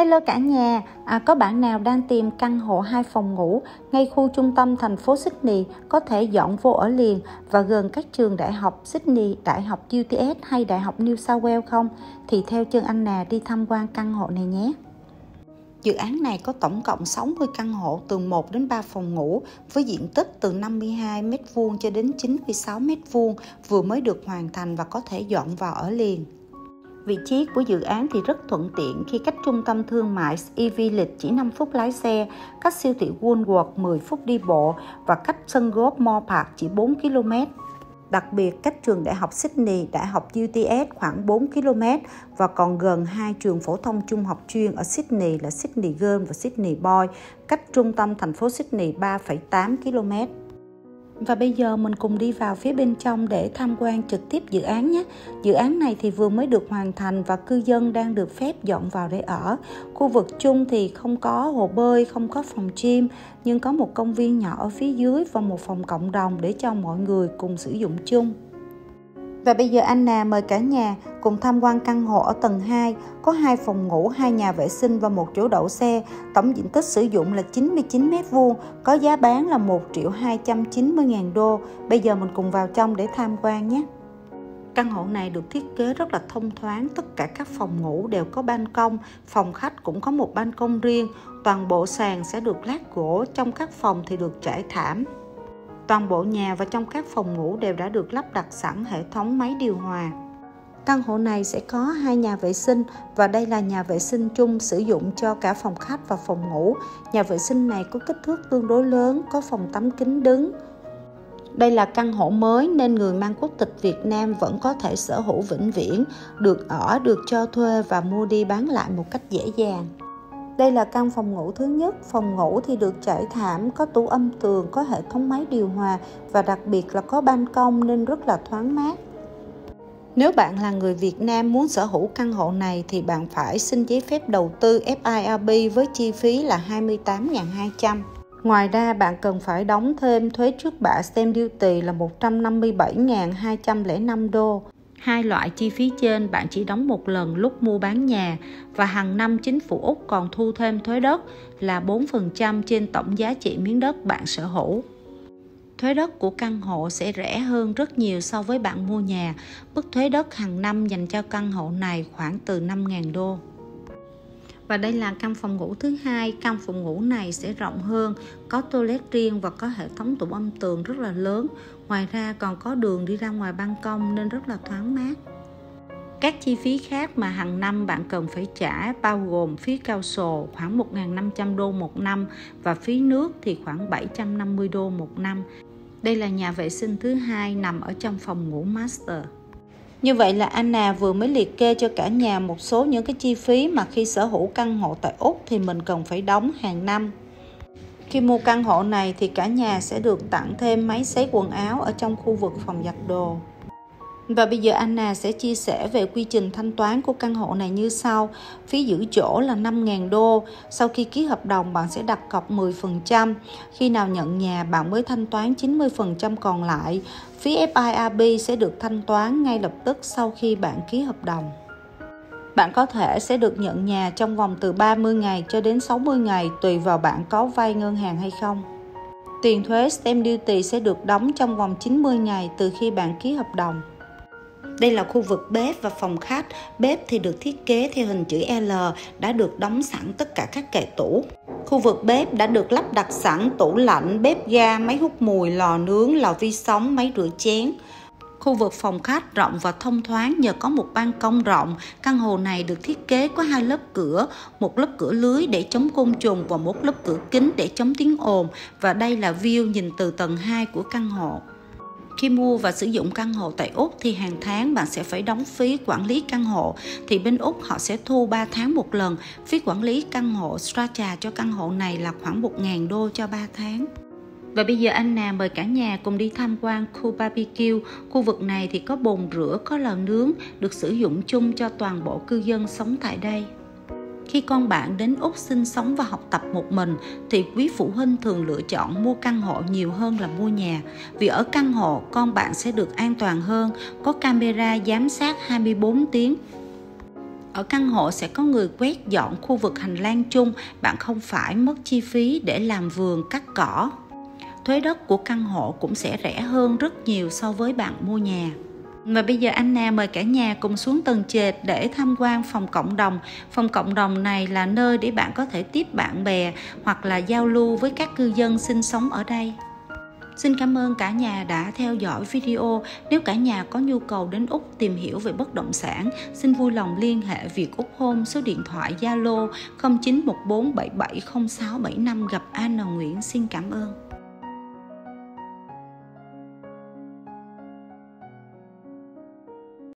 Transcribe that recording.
Hello cả nhà, à, có bạn nào đang tìm căn hộ 2 phòng ngủ ngay khu trung tâm thành phố Sydney có thể dọn vô ở liền và gần các trường đại học Sydney, đại học UTS hay đại học New South Wales không? Thì theo chân anh Nà đi tham quan căn hộ này nhé. Dự án này có tổng cộng 60 căn hộ từ 1 đến 3 phòng ngủ với diện tích từ 52 m2 cho đến 96 m2 vừa mới được hoàn thành và có thể dọn vào ở liền. Vị trí của dự án thì rất thuận tiện khi cách trung tâm thương mại EV Lịch chỉ 5 phút lái xe, cách siêu thị Woolworth 10 phút đi bộ và cách sân golf Moore Park chỉ 4 km. Đặc biệt, cách trường Đại học Sydney, Đại học UTS khoảng 4 km và còn gần hai trường phổ thông trung học chuyên ở Sydney là Sydney Girls và Sydney Boys, cách trung tâm thành phố Sydney 3,8 km. Và bây giờ mình cùng đi vào phía bên trong để tham quan trực tiếp dự án nhé. Dự án này thì vừa mới được hoàn thành và cư dân đang được phép dọn vào để ở. Khu vực chung thì không có hồ bơi, không có phòng gym, nhưng có một công viên nhỏ ở phía dưới và một phòng cộng đồng để cho mọi người cùng sử dụng chung. Và bây giờ Anna mời cả nhà cùng tham quan căn hộ ở tầng 2, có hai phòng ngủ, hai nhà vệ sinh và một chỗ đậu xe. Tổng diện tích sử dụng là 99 m2, có giá bán là 1 triệu 290 ngàn đô. Bây giờ mình cùng vào trong để tham quan nhé. Căn hộ này được thiết kế rất là thông thoáng, tất cả các phòng ngủ đều có ban công, phòng khách cũng có một ban công riêng, toàn bộ sàn sẽ được lát gỗ, trong các phòng thì được trải thảm. Toàn bộ nhà và trong các phòng ngủ đều đã được lắp đặt sẵn hệ thống máy điều hòa. Căn hộ này sẽ có hai nhà vệ sinh và đây là nhà vệ sinh chung sử dụng cho cả phòng khách và phòng ngủ. Nhà vệ sinh này có kích thước tương đối lớn, có phòng tắm kính đứng. Đây là căn hộ mới nên người mang quốc tịch Việt Nam vẫn có thể sở hữu vĩnh viễn, được ở, được cho thuê và mua đi bán lại một cách dễ dàng. Đây là căn phòng ngủ thứ nhất. Phòng ngủ thì được trải thảm, có tủ âm tường, có hệ thống máy điều hòa và đặc biệt là có ban công nên rất là thoáng mát. Nếu bạn là người Việt Nam muốn sở hữu căn hộ này thì bạn phải xin giấy phép đầu tư FIRB với chi phí là 28.200. Ngoài ra, bạn cần phải đóng thêm thuế trước bạ stamp duty là 157.205 đô. Hai loại chi phí trên bạn chỉ đóng một lần lúc mua bán nhà và hàng năm chính phủ Úc còn thu thêm thuế đất là 4% trên tổng giá trị miếng đất bạn sở hữu. Thuế đất của căn hộ sẽ rẻ hơn rất nhiều so với bạn mua nhà. Mức thuế đất hàng năm dành cho căn hộ này khoảng từ 5.000 đô. Và đây là căn phòng ngủ thứ hai. Căn phòng ngủ này sẽ rộng hơn, có toilet riêng và có hệ thống tủ âm tường rất là lớn. Ngoài ra còn có đường đi ra ngoài ban công nên rất là thoáng mát. Các chi phí khác mà hàng năm bạn cần phải trả bao gồm phí cao sổ khoảng 1.500 đô một năm và phí nước thì khoảng 750 đô một năm. Đây là nhà vệ sinh thứ hai nằm ở trong phòng ngủ master. Như vậy là Anna vừa mới liệt kê cho cả nhà một số những cái chi phí mà khi sở hữu căn hộ tại Úc thì mình cần phải đóng hàng năm. Khi mua căn hộ này thì cả nhà sẽ được tặng thêm máy sấy quần áo ở trong khu vực phòng giặt đồ. Và bây giờ Anna sẽ chia sẻ về quy trình thanh toán của căn hộ này như sau. Phí giữ chỗ là 5.000 đô. Sau khi ký hợp đồng, bạn sẽ đặt cọc 10%. Khi nào nhận nhà, bạn mới thanh toán 90% còn lại. Phí FIRB sẽ được thanh toán ngay lập tức sau khi bạn ký hợp đồng. Bạn có thể sẽ được nhận nhà trong vòng từ 30 ngày cho đến 60 ngày, tùy vào bạn có vay ngân hàng hay không. Tiền thuế stamp duty sẽ được đóng trong vòng 90 ngày từ khi bạn ký hợp đồng. Đây là khu vực bếp và phòng khách. Bếp thì được thiết kế theo hình chữ L, đã được đóng sẵn tất cả các kệ tủ. Khu vực bếp đã được lắp đặt sẵn tủ lạnh, bếp ga, máy hút mùi, lò nướng, lò vi sóng, máy rửa chén. Khu vực phòng khách rộng và thông thoáng nhờ có một ban công rộng. Căn hộ này được thiết kế có hai lớp cửa, một lớp cửa lưới để chống côn trùng và một lớp cửa kính để chống tiếng ồn. Và đây là view nhìn từ tầng 2 của căn hộ. Khi mua và sử dụng căn hộ tại Úc thì hàng tháng bạn sẽ phải đóng phí quản lý căn hộ. Thì bên Úc họ sẽ thu 3 tháng một lần. Phí quản lý căn hộ Strata cho căn hộ này là khoảng 1.000 đô cho 3 tháng. Và bây giờ anh Nà mời cả nhà cùng đi tham quan khu barbecue. Khu vực này thì có bồn rửa, có lò nướng, được sử dụng chung cho toàn bộ cư dân sống tại đây. Khi con bạn đến Úc sinh sống và học tập một mình thì quý phụ huynh thường lựa chọn mua căn hộ nhiều hơn là mua nhà. Vì ở căn hộ con bạn sẽ được an toàn hơn, có camera giám sát 24 tiếng. Ở căn hộ sẽ có người quét dọn khu vực hành lang chung bạn không phải mất chi phí để làm vườn cắt cỏ. Thuế đất của căn hộ cũng sẽ rẻ hơn rất nhiều so với bạn mua nhà và bây giờ Anna mời cả nhà cùng xuống tầng trệt để tham quan phòng cộng đồng. Phòng cộng đồng này là nơi để bạn có thể tiếp bạn bè hoặc là giao lưu với các cư dân sinh sống ở đây. Xin cảm ơn cả nhà đã theo dõi video. Nếu cả nhà có nhu cầu đến Úc tìm hiểu về bất động sản, xin vui lòng liên hệ Việt Úc Home số điện thoại Zalo 0914770675 gặp Anna Nguyễn. Xin cảm ơn.